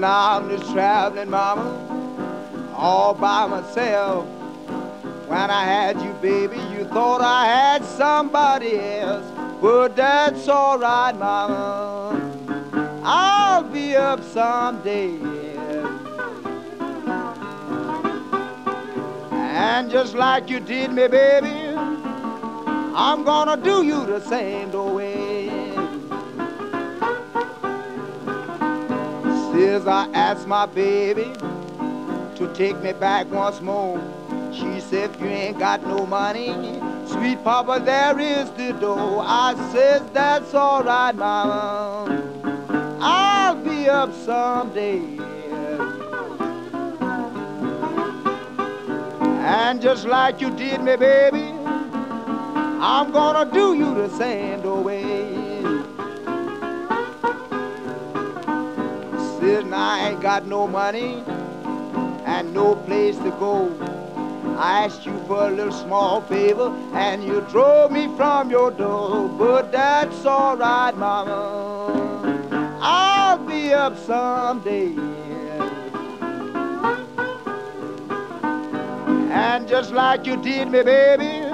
Now I'm just traveling, mama, all by myself. When I had you, baby, you thought I had somebody else. But that's alright, mama. I'll be up someday. And just like you did me, baby, I'm gonna do you the same way. I asked my baby to take me back once more, she said, if you ain't got no money, sweet papa, there is the door. I says, that's all right, mama. I'll be up someday. And just like you did me, baby, I'm gonna do you the same way. Since I ain't got no money and no place to go, I asked you for a little small favor and you drove me from your door. But that's all right, mama. I'll be up someday. And just like you did me, baby,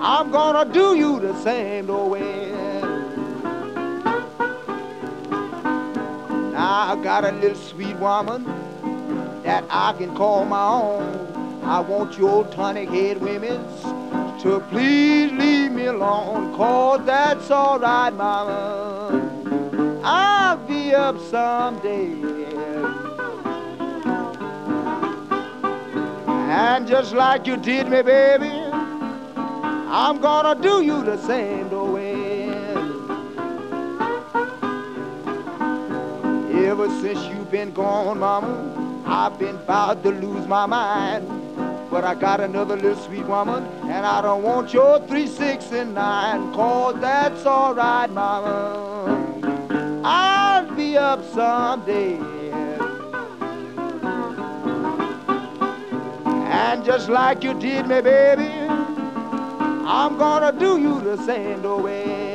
I'm gonna do you the same way. I got a little sweet woman that I can call my own. I want you old tonic head women to please leave me alone, cause that's alright, mama. I'll be up someday. And just like you did me, baby, I'm gonna do you the same way. Ever since you've been gone, mama, I've been about to lose my mind. But I got another little sweet woman, and I don't want your three, six, and nine, cause that's alright, mama. I'll be up someday. And just like you did me, baby, I'm gonna do you the same way.